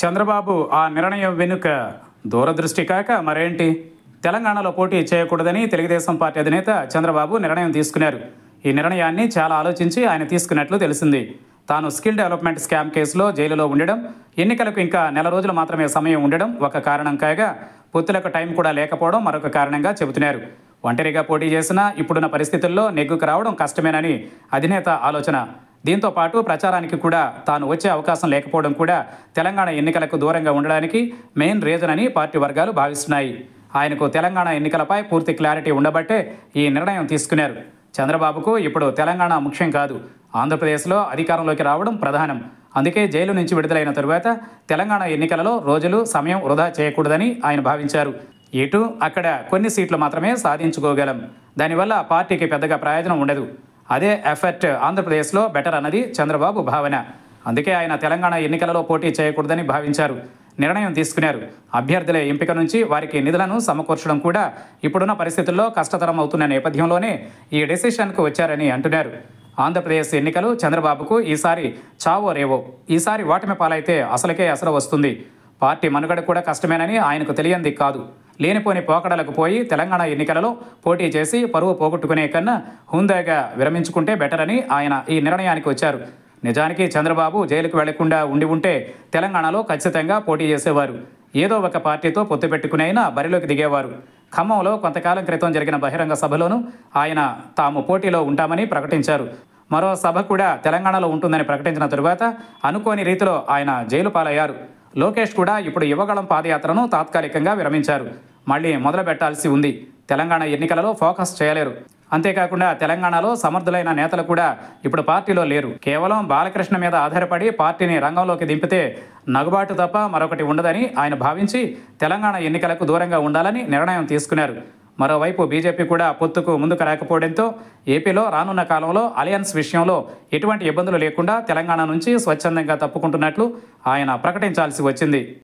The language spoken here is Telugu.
చంద్రబాబు ఆ నిర్ణయం వెనుక దూరదృష్టి కాక మరేంటి? తెలంగాణలో పోటీ చేయకూడదని తెలుగుదేశం పార్టీ అధినేత చంద్రబాబు నిర్ణయం తీసుకున్నారు. ఈ నిర్ణయాన్ని చాలా ఆలోచించి ఆయన తీసుకున్నట్లు తెలిసింది. తాను స్కిల్ డెవలప్మెంట్ స్కామ్ కేసులో జైలులో ఉండడం ఎన్నికలకు ఇంకా నెల రోజులు మాత్రమే సమయం ఉండడం ఒక కారణం కాగా పొత్తులకు టైం కూడా లేకపోవడం మరొక కారణంగా చెబుతున్నారు. ఒంటరిగా పోటీ చేసినా ఇప్పుడున్న పరిస్థితుల్లో నెగ్గుకు రావడం కష్టమేనని అధినేత ఆలోచన. దీంతో పాటు ప్రచారానికి కూడా తాను వచ్చే అవకాశం లేకపోవడం కూడా తెలంగాణ ఎన్నికలకు దూరంగా ఉండడానికి మెయిన్ రీజన్ అని పార్టీ వర్గాలు భావిస్తున్నాయి. ఆయనకు తెలంగాణ ఎన్నికలపై పూర్తి క్లారిటీ ఉండబట్టే ఈ నిర్ణయం తీసుకున్నారు. చంద్రబాబుకు ఇప్పుడు తెలంగాణ ముఖ్యం కాదు. ఆంధ్రప్రదేశ్లో అధికారంలోకి రావడం ప్రధానం. అందుకే జైలు నుంచి విడుదలైన తరువాత తెలంగాణ ఎన్నికలలో రోజులు సమయం వృధా చేయకూడదని ఆయన భావించారు. ఇటు అక్కడ కొన్ని సీట్లు మాత్రమే సాధించుకోగలం. దానివల్ల పార్టీకి పెద్దగా ప్రయోజనం ఉండదు. అదే ఎఫెక్ట్ ఆంధ్రప్రదేశ్లో బెటర్ అన్నది చంద్రబాబు భావన. అందుకే ఆయన తెలంగాణ ఎన్నికలలో పోటీ చేయకూడదని భావించారు. నిర్ణయం తీసుకున్నారు. అభ్యర్థుల ఎంపిక నుంచి వారికి నిధులను సమకూర్చడం కూడా ఇప్పుడున్న పరిస్థితుల్లో కష్టతరం అవుతున్న నేపథ్యంలోనే ఈ డెసిషన్కు వచ్చారని అంటున్నారు. ఆంధ్రప్రదేశ్ ఎన్నికలు చంద్రబాబుకు ఈసారి చావో రేవో. ఈసారి ఓటమి పాలైతే అసలుకే అసలు వస్తుంది. పార్టీ మనుగడ కూడా కష్టమేనని ఆయనకు తెలియంది కాదు. లేనిపోని పోకడలకు పోయి తెలంగాణ ఎన్నికలలో పోటీ చేసి పరువు పోగొట్టుకునే కన్నా హుందాగా విరమించుకుంటే బెటర్ అని ఆయన ఈ నిర్ణయానికి వచ్చారు. నిజానికి చంద్రబాబు జైలుకు వెళ్ళకుండా ఉండి ఉంటే తెలంగాణలో ఖచ్చితంగా పోటీ చేసేవారు. ఏదో ఒక పార్టీతో పొత్తు పెట్టుకునైనా బరిలోకి దిగేవారు. ఖమ్మంలో కొంతకాలం క్రితం జరిగిన బహిరంగ సభలోనూ ఆయన తాము పోటీలో ఉంటామని ప్రకటించారు. మరో సభ కూడా తెలంగాణలో ఉంటుందని ప్రకటించిన తరువాత అనుకోని రీతిలో ఆయన జైలు పాలయ్యారు. లోకేష్ కూడా ఇప్పుడు యువగళం పాదయాత్రను తాత్కాలికంగా విరమించారు. మళ్ళీ మొదలు పెట్టాల్సి ఉంది. తెలంగాణ ఎన్నికలలో ఫోకస్ చేయలేరు. అంతేకాకుండా తెలంగాణలో సమర్థులైన నేతలు కూడా ఇప్పుడు పార్టీలో లేరు. కేవలం బాలకృష్ణ మీద ఆధారపడి పార్టీని రంగంలోకి దింపితే నగుబాటు తప్ప మరొకటి ఉండదని ఆయన భావించి తెలంగాణ ఎన్నికలకు దూరంగా ఉండాలని నిర్ణయం తీసుకున్నారు. మరోవైపు బీజేపీ కూడా పొత్తుకు ముందుకు రాకపోవడంతో ఏపీలో రానున్న కాలంలో అలయన్స్ విషయంలో ఎటువంటి ఇబ్బందులు లేకుండా తెలంగాణ నుంచి స్వచ్ఛందంగా తప్పుకుంటున్నట్లు ఆయన ప్రకటించాల్సి వచ్చింది.